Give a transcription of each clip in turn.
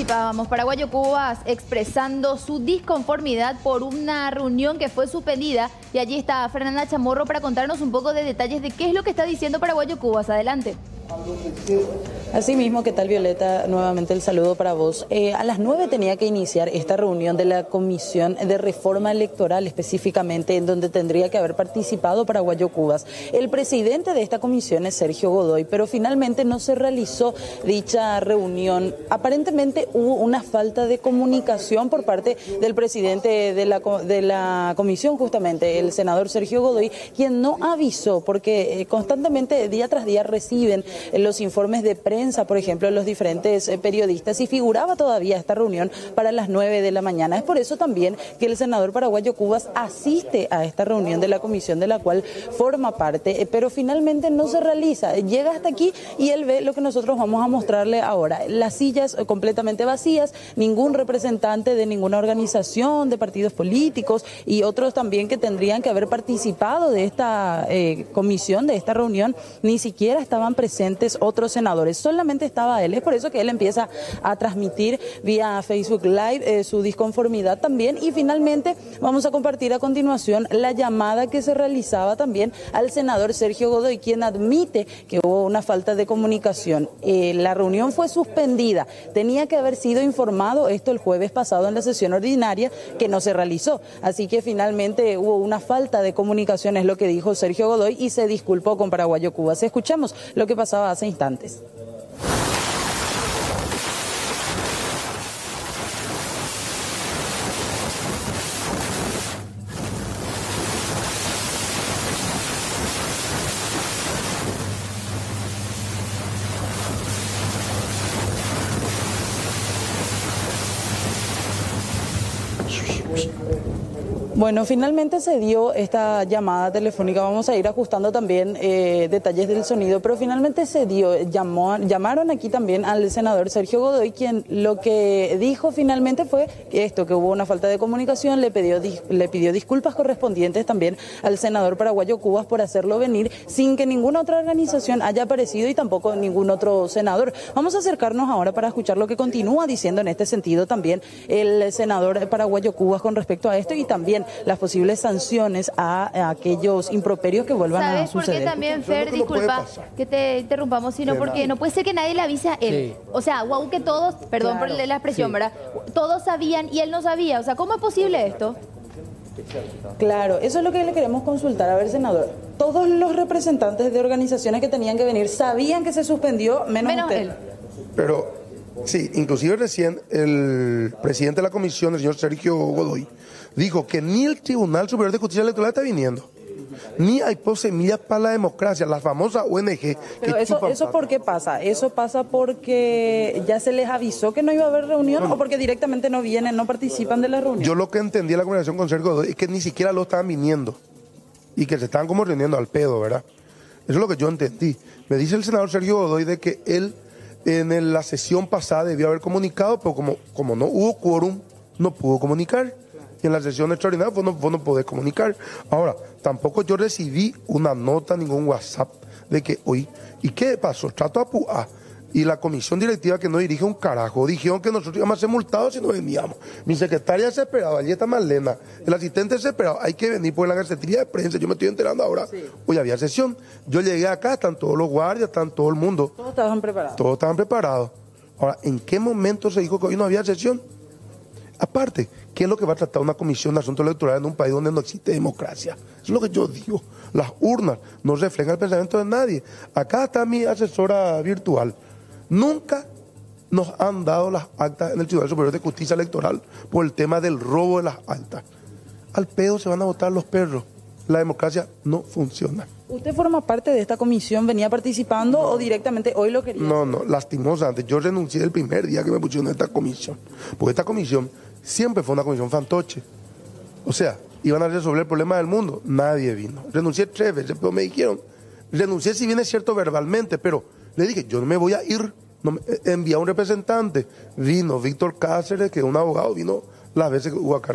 anticipábamos, Paraguayo Cubas expresando su disconformidad por una reunión que fue suspendida. Y allí está Fernanda Chamorro para contarnos un poco de detalles de qué es lo que está diciendo Paraguayo Cubas. Adelante. Así mismo, ¿qué tal Violeta? Nuevamente el saludo para vos. Eh, a las nueve tenía que iniciar esta reunión de la Comisión de Reforma Electoral específicamente, en donde tendría que haber participado Paraguayo Cubas. El presidente de esta comisión es Sergio Godoy, pero finalmente no se realizó dicha reunión. Aparentemente hubo una falta de comunicación por parte del presidente de la, de la comisión, justamente, el senador Sergio Godoy, quien no avisó, porque eh, constantemente, día tras día, reciben los informes de prensa, por ejemplo, los diferentes eh, periodistas y figuraba todavía esta reunión para las 9 de la mañana. Es por eso también que el senador paraguayo Cubas asiste a esta reunión de la comisión de la cual forma parte, eh, pero finalmente no se realiza. Llega hasta aquí y él ve lo que nosotros vamos a mostrarle ahora. Las sillas eh, completamente vacías, ningún representante de ninguna organización, de partidos políticos y otros también que tendrían que haber participado de esta comisión, de esta reunión, ni siquiera estaban presentes otros senadores. Solamente estaba él. Es por eso que él empieza a transmitir vía Facebook Live eh, su disconformidad también. Y finalmente vamos a compartir a continuación la llamada que se realizaba también al senador Sergio Godoy, quien admite que hubo una falta de comunicación. Eh, la reunión fue suspendida. Tenía que haber sido informado esto el jueves pasado en la sesión ordinaria que no se realizó. Así que finalmente hubo una falta de comunicación, es lo que dijo Sergio Godoy, y se disculpó con Paraguayo Cuba. Escuchamos lo que pasaba hace instantes. Bueno, finalmente se dio esta llamada telefónica. Vamos a ir ajustando también eh, detalles del sonido, pero finalmente se dio. Llamó, llamaron aquí también al senador Sergio Godoy, quien lo que dijo finalmente fue esto, que hubo una falta de comunicación, le pidió, le pidió disculpas correspondientes también al senador paraguayo Cubas por hacerlo venir sin que ninguna otra organización haya aparecido y tampoco ningún otro senador. Vamos a acercarnos ahora para escuchar lo que continúa diciendo en este sentido también el senador paraguayo Cubas con respecto a esto y también las posibles sanciones a, aquellos improperios que vuelvan a suceder. ¿Sabes por qué también, Fer, disculpa que te interrumpamos, sino porque no puede ser que nadie le avise a él. O sea, guau, que todos, perdón por la expresión, ¿verdad? Todos sabían y él no sabía. O sea, ¿cómo es posible esto? Claro, eso es lo que le queremos consultar. A ver, senador, todos los representantes de organizaciones que tenían que venir sabían que se suspendió, menos, menos Él. Pero Sí, inclusive recién el presidente de la comisión, el señor Sergio Godoy, dijo que ni el Tribunal Superior de Justicia Electoral está viniendo. Ni hay semillas para la democracia, la famosa ONG. Pero eso, ¿eso por qué pasa? ¿Eso pasa porque ya se les avisó que no iba a haber reunión o porque directamente no vienen, no participan de la reunión? Yo lo que entendí en la conversación con Sergio Godoy es que ni siquiera lo estaban viniendo y que se estaban como reuniendo al pedo, ¿verdad? Eso es lo que yo entendí. Me dice el senador Sergio Godoy de que él en la sesión pasada debió haber comunicado, pero como, como no hubo quórum, no pudo comunicar. Y en la sesión extraordinaria vos no, vos no podés comunicar. Ahora, tampoco yo recibí una nota, ningún WhatsApp de que, hoy ¿y qué pasó? Trato a y la comisión directiva que no dirige un carajo dijeron que nosotros íbamos a ser multados si no veníamos. Mi secretaria se esperaba, allí está Marlena, el asistente se esperaba, hay que venir por la gacetería de prensa, yo me estoy enterando ahora. Hoy había sesión, yo llegué acá, están todos los guardias, están todo el mundo. Todos estaban preparados. Todos estaban preparados. Ahora, ¿en qué momento se dijo que hoy no había sesión? Aparte, ¿qué es lo que va a tratar una comisión de asuntos electorales en un país donde no existe democracia? Eso es lo que yo digo. Las urnas no reflejan el pensamiento de nadie. Acá está mi asesora virtual. Nunca nos han dado las actas en el Tribunal Superior de Justicia Electoral por el tema del robo de las actas. Al pedo se van a votar los perros. La democracia no funciona. ¿Usted forma parte de esta comisión? ¿Venía participando o directamente hoy lo quería? No, no, lastimosamente. Yo renuncié el primer día que me pusieron en esta comisión. Porque esta comisión siempre fue una comisión fantoche. O sea, iban a resolver el problema del mundo. Nadie vino. Renuncié tres veces, pero me dijeron, renuncié si bien es cierto verbalmente, pero le dije, yo no me voy a ir. No eh, envía un representante. Vino Víctor Cáceres, que es un abogado, vino las veces que hubo acá.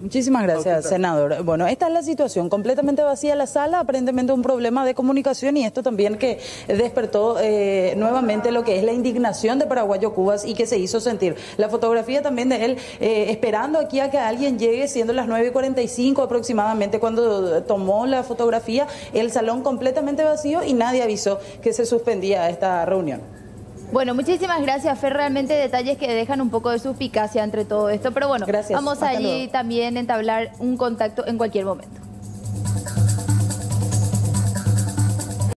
Muchísimas gracias, senador. Bueno, esta es la situación, completamente vacía la sala, aparentemente un problema de comunicación y esto también que despertó eh, nuevamente lo que es la indignación de Paraguayo Cubas y que se hizo sentir. La fotografía también de él eh, esperando aquí a que alguien llegue, siendo las 9 y 45 aproximadamente cuando tomó la fotografía, el salón completamente vacío y nadie avisó que se suspendía esta reunión. Bueno, muchísimas gracias, Fer. Realmente detalles que dejan un poco de suspicacia entre todo esto. Pero bueno, vamos allí también entablar un contacto en cualquier momento.